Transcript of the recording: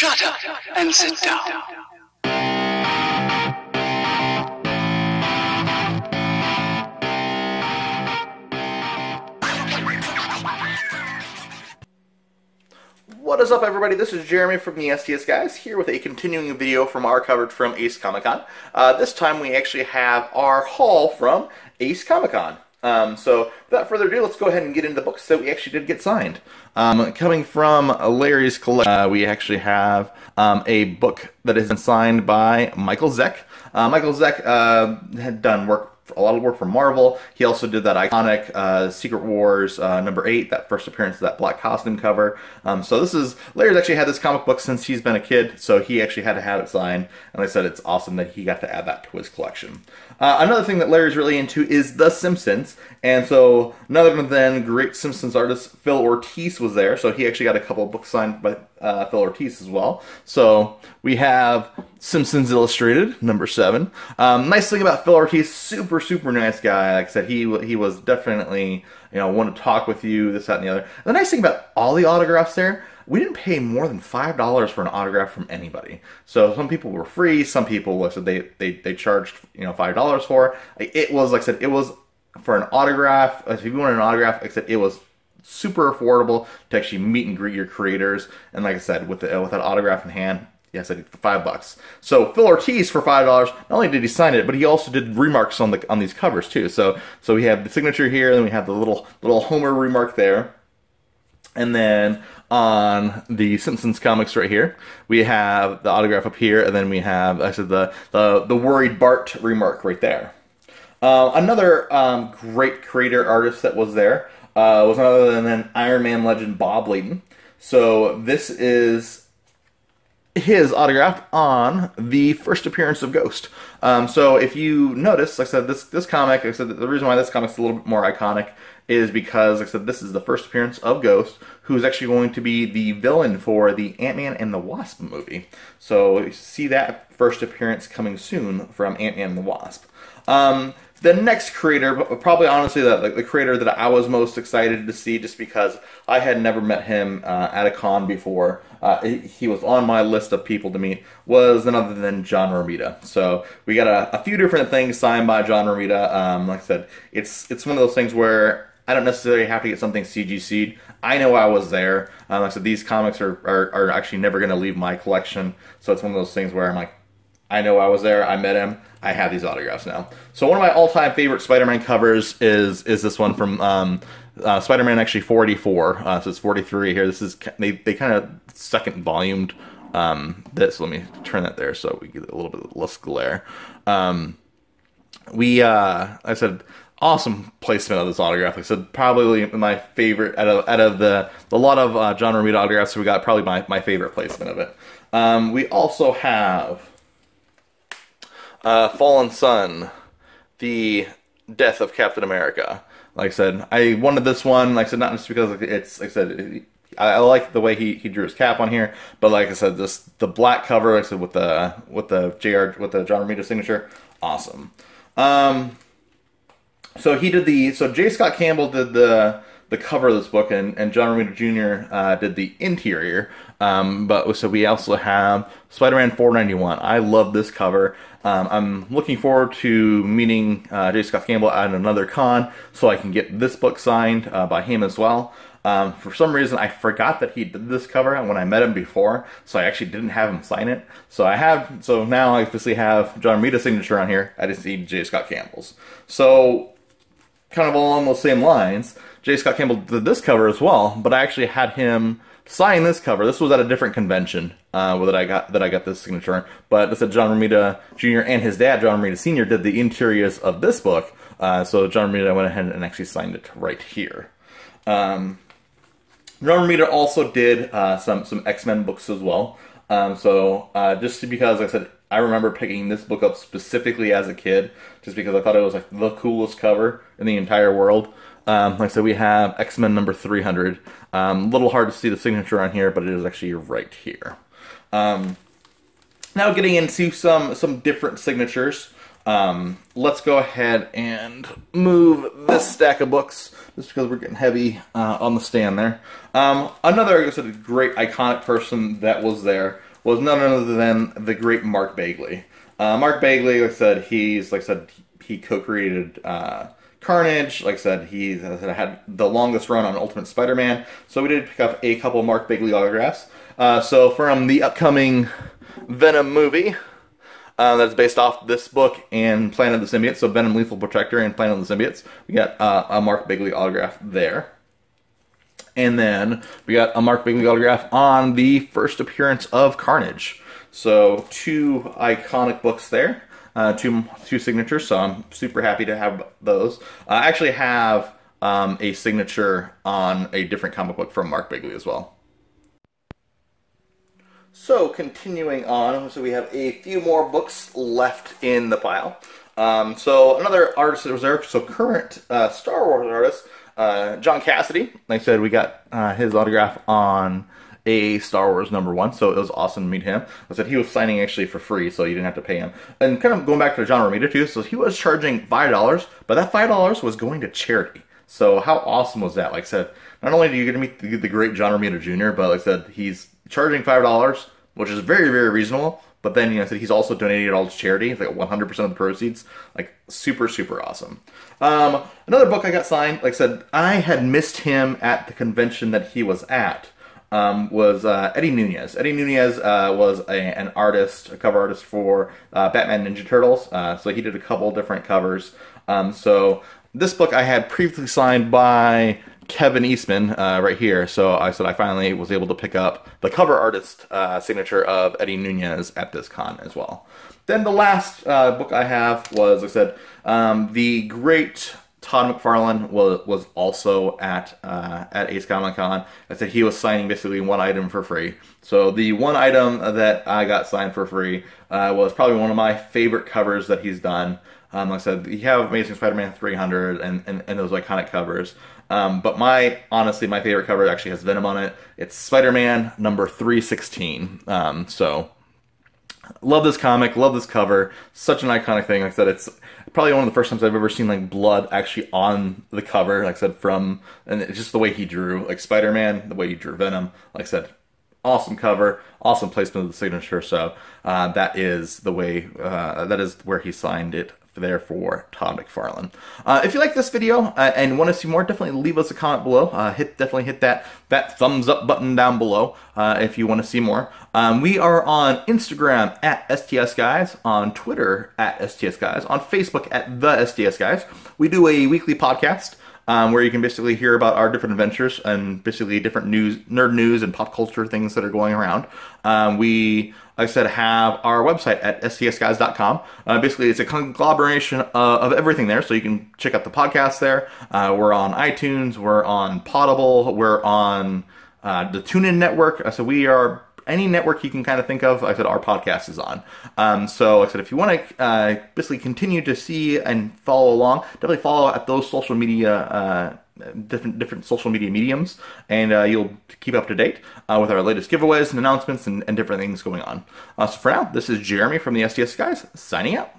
Shut up and sit down. What is up, everybody? This is Jeremy from the STS Guys here with a continuing video from our coverage from Ace Comic Con. Uh, this time we actually have our haul from Ace Comic Con. Um, so, without further ado, let's go ahead and get into the books that we actually did get signed. Um, coming from Larry's collection, uh, we actually have um, a book that has been signed by Michael Zeck. Uh, Michael Zeck uh, had done work a lot of work for Marvel. He also did that iconic uh, Secret Wars uh, number eight, that first appearance of that black costume cover. Um, so this is Larry's actually had this comic book since he's been a kid, so he actually had to have it signed. And I said it's awesome that he got to add that to his collection. Uh, another thing that Larry's really into is The Simpsons, and so none other than great Simpsons artist Phil Ortiz was there. So he actually got a couple of books signed by uh, Phil Ortiz as well. So we have Simpsons Illustrated number seven. Um, nice thing about Phil Ortiz, super super nice guy. Like I said, he he was definitely you know want to talk with you, this that and the other. The nice thing about all the autographs there. We didn't pay more than five dollars for an autograph from anybody. So some people were free, some people like I said they they, they charged you know five dollars for. It. was like I said it was for an autograph. If you wanted an autograph, said it was super affordable to actually meet and greet your creators. And like I said, with the, with that autograph in hand, yes, I did for five bucks. So Phil Ortiz for five dollars. Not only did he sign it, but he also did remarks on the on these covers too. So so we have the signature here, and then we have the little little Homer remark there. And then on the Simpsons comics right here, we have the autograph up here, and then we have, I said, the the, the worried Bart remark right there. Uh, another um, great creator artist that was there uh, was none other than Iron Man legend Bob Layton. So this is his autograph on the first appearance of Ghost. Um, so if you notice, like I said, this this comic, like I said, the reason why this comic's a little bit more iconic is because, like I said, this is the first appearance of Ghost, who is actually going to be the villain for the Ant-Man and the Wasp movie. So see that first appearance coming soon from Ant-Man and the Wasp. Um, the next creator, probably honestly the, the creator that I was most excited to see just because I had never met him uh, at a con before, uh, he was on my list of people to meet, was none other than John Romita. So we got a, a few different things signed by John Romita. Um, like I said, it's, it's one of those things where I don't necessarily have to get something CGC'd. I know I was there. Um, like I said, these comics are, are, are actually never going to leave my collection. So it's one of those things where I'm like, I know I was there. I met him. I have these autographs now. So one of my all-time favorite Spider-Man covers is is this one from um, uh, Spider-Man actually 44. Uh, so it's 43 here. This is they they kind of second volumed um, this. Let me turn that there so we get a little bit less glare. Um, we uh, I said awesome placement of this autograph. Like I said probably my favorite out of out of the the lot of uh, John Romita autographs we got. Probably my my favorite placement of it. Um, we also have uh, Fallen Son, the death of Captain America. Like I said, I wanted this one. Like I said, not just because it's like I said, I, I, like the way he, he drew his cap on here, but like I said, this the black cover. Like I said with the with the Jr. with the John Romita signature, awesome. Um, so he did the so J. Scott Campbell did the the cover of this book, and, and John Romita Jr. Uh, did the interior. Um, but so we also have Spider-Man 491. I love this cover. Um, I'm looking forward to meeting uh, J. Scott Campbell at another con so I can get this book signed uh, by him as well. Um, for some reason, I forgot that he did this cover when I met him before, so I actually didn't have him sign it. So I have, so now I officially have John Romita's signature on here. I just need J. Scott Campbell's. So, kind of along those same lines, J. Scott Campbell did this cover as well, but I actually had him sign this cover. This was at a different convention uh, that I got that I got this signature. But this said John Romita Jr. and his dad, John Romita Sr., did the interiors of this book. Uh, so John Romita went ahead and actually signed it right here. Um, John Romita also did uh, some some X Men books as well. Um, so uh, just because, like I said, I remember picking this book up specifically as a kid, just because I thought it was like the coolest cover in the entire world. Um, like I said, we have X-Men number 300. A um, little hard to see the signature on here, but it is actually right here. Um, now getting into some, some different signatures. Um, let's go ahead and move this stack of books, just because we're getting heavy uh, on the stand there. Um, another, like I said, great iconic person that was there was none other than the great Mark Bagley. Uh, Mark Bagley, like I said, he's like I said he co-created uh, Carnage. Like I said, he had the longest run on Ultimate Spider-Man. So we did pick up a couple Mark Bagley autographs. Uh, so from the upcoming Venom movie, uh, that's based off this book and Planet of the Symbiotes. So Venom Lethal Protector and Planet of the Symbiotes. We got uh, a Mark Bagley autograph there. And then we got a Mark Bagley autograph on the first appearance of Carnage. So two iconic books there, uh, two two signatures. So I'm super happy to have those. I actually have um, a signature on a different comic book from Mark Bagley as well. So continuing on, so we have a few more books left in the pile. Um, so another artist was there, so current uh, Star Wars artist, uh, John Cassaday. Like I said, we got uh, his autograph on a Star Wars number one, so it was awesome to meet him. I said he was signing actually for free, so you didn't have to pay him. And kind of going back to John Romita too, so he was charging five dollars, but that five dollars was going to charity. So how awesome was that? Like I said, not only do you get to meet the, the great John Romita Jr., but like I said, he's charging five dollars, which is very very reasonable. But then you know, I said he's also donated it all to charity, like 100% of the proceeds. Like super super awesome. Um, another book I got signed. Like I said, I had missed him at the convention that he was at. Um, was uh, Eddie Nunez. Eddie Nunez uh, was a, an artist, a cover artist for uh, Batman Ninja Turtles. Uh, so he did a couple different covers. Um, so this book I had previously signed by Kevin Eastman uh, right here. So I said I finally was able to pick up the cover artist uh, signature of Eddie Nunez at this con as well. Then the last uh, book I have was, like I said, um, the great Todd McFarlane was was also at uh, at Ace Comic Con. I said he was signing basically one item for free. So the one item that I got signed for free uh, was probably one of my favorite covers that he's done. Um, like I said, you have Amazing Spider-Man 300 and, and, and those iconic covers. Um, but my, honestly, my favorite cover actually has Venom on it. It's Spider-Man number 316. Um, so, love this comic, love this cover. Such an iconic thing. Like I said, it's probably one of the first times I've ever seen like blood actually on the cover. Like I said, from, and it's just the way he drew, like Spider-Man, the way he drew Venom. Like I said, awesome cover, awesome placement of the signature. So uh, that is the way, uh, that is where he signed it there for Todd McFarlane. Uh, if you like this video uh, and want to see more, definitely leave us a comment below. Uh, hit Definitely hit that, that thumbs up button down below uh, if you want to see more. Um, we are on Instagram at STS Guys, on Twitter at STS Guys, on Facebook at The STS Guys. We do a weekly podcast um, where you can basically hear about our different adventures and basically different news, nerd news, and pop culture things that are going around. Um, we, like I said, have our website at stsguys.com. Uh, basically, it's a conglomeration of, of, everything there, so you can check out the podcast there. Uh, we're on iTunes, we're on Podable, we're on uh, the TuneIn Network. Uh, so we are any network you can kind of think of, like I said, our podcast is on. Um, so, like I said, if you want to uh, basically continue to see and follow along, definitely follow at those social media. Uh, different different social media mediums, and uh, you'll keep up to date uh, with our latest giveaways and announcements and, and different things going on. Uh, so for now, this is Jeremy from the STS Guys signing out.